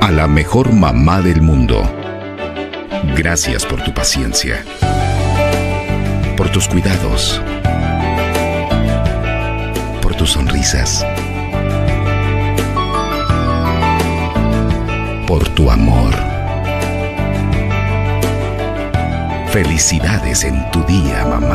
a la mejor mamá del mundo. Gracias por tu paciencia, por tus cuidados, por tus sonrisas, por tu amor. Felicidades en tu día, mamá.